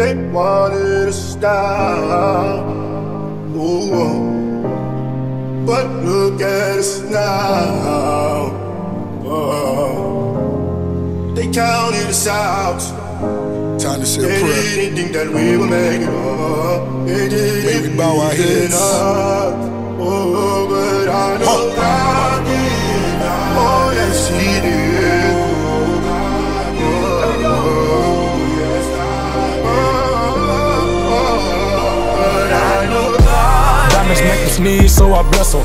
They wanted to stop. Ooh, but look at us now. Oh, they counted us out. Time to say They a prayer. didn't think that we would make it up. They didn't bow our heads. Oh, So I bless them.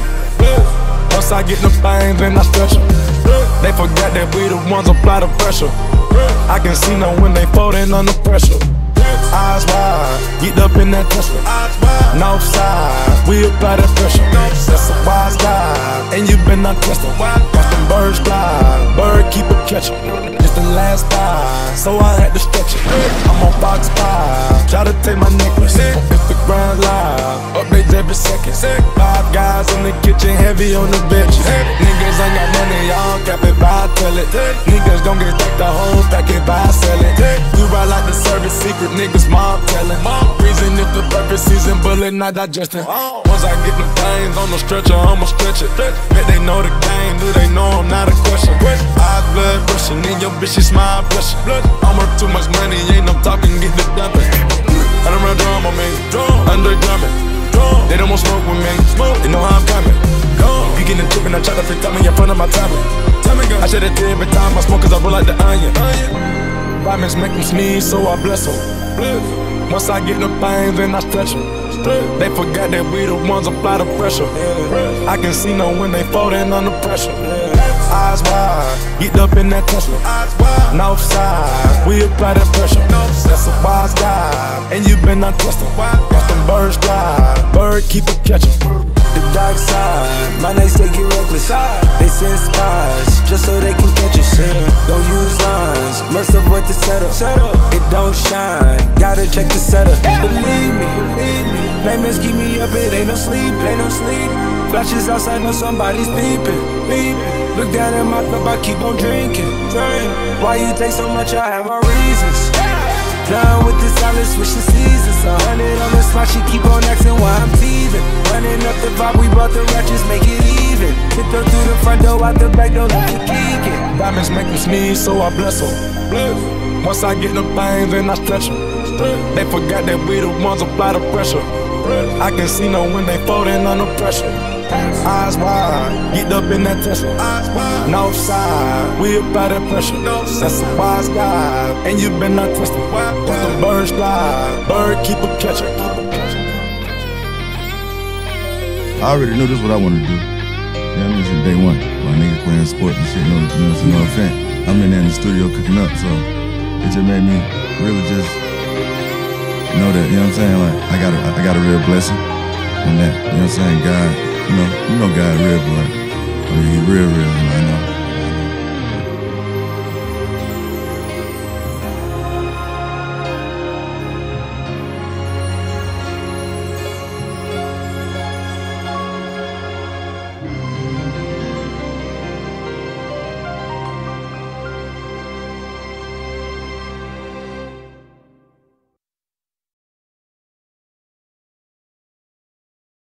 Once I get them things, then I stretch them. They forget that we the ones apply the pressure. I can see them when they folding under pressure. Eyes wide, get up in that Tesla. North side, we apply that pressure. That's a wise guy, and you been not trusted. Watch them birds fly, bird keep a catching. The last time, so I had to stretch it. I'm on Fox 5, try to take my necklace. Instagram live, updates every second. Five guys in the kitchen, heavy on the benches. Niggas ain't got money, y'all cap it, buy, tell it. Niggas gon' get take the whole stack it, buy, sell it. We ride like the service secret, niggas mom telling. Reason if the purpose season bullet not digesting. Once I get them things on the stretcher, I'ma stretch it. Bet they know the game, do they know I'm not a question? Eyes blood rushing, and your bitch she smile blushing. I'm worth too much money, ain't no talking, get the dumping. I don't run drum on me, underground. They don't want smoke with me, they know how I'm coming. You getting trippin', I try to fit me in front of my timing. I shed a tear every time I smoke cause I roll like the onion. Diamonds make them sneeze, so I bless them. Once I get the things, then I stretch them. They forgot that we the ones apply the pressure. I can see them when they folding under pressure. Eyes wide, get up in that Tesla. North side, we apply that pressure. That's a wise guy, and you been not trusted. Watch them birds fly, bird keep a catching. The dark side, my nights they get reckless. They send spies just so they can catch us. Don't use lines, must avoid the setup. It don't shine, gotta check the setup. Believe me, believe me. Nightmares keep me up, it ain't no sleep, ain't no sleep. Flashes outside, know somebody's peeping, peeping. Down at my cup, I keep on drinking, drink. Why you take so much? I have my reasons. Done with the silence, switch the seasons. A hundred on the spot, she keep on asking why I'm teething. Running up the vibe, we brought the ratchets, make it even. Hit through the front door, out the back door, let me kick it. Diamonds make them sneeze, so I bless them. Once I get them things, then I stretch them. They forgot that we the ones apply the pressure. I can see them when they folding under pressure. Eyes wide, up in that Tesla. North side, we apply that pressure. That's a wise guy, and you been not. Watch the birds fly, bird keep a catcher. I already knew this is what I wanted to do. Yeah, I knew since day one. My niggas playing sports and shit, no, you know, no offense. I'm in there in the studio cooking up, so it just made me really just know that, you know what I'm saying? Like, I got a, I got a real blessing in that, you know what I'm saying? God, you know, you know God real, but I real, real, I know.